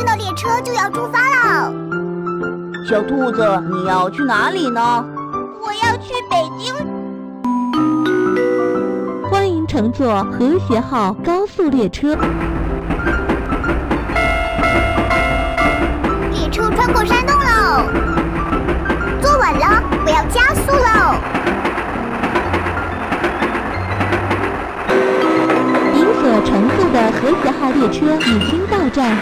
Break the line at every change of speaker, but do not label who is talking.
钟的列车就要出发了。
小兔子，你要去哪里呢？
我要去北京。
欢迎乘坐和谐号高速列车。
列车穿过山洞喽，坐稳了，我要加速喽。
您所乘坐的和谐号列车已经到站。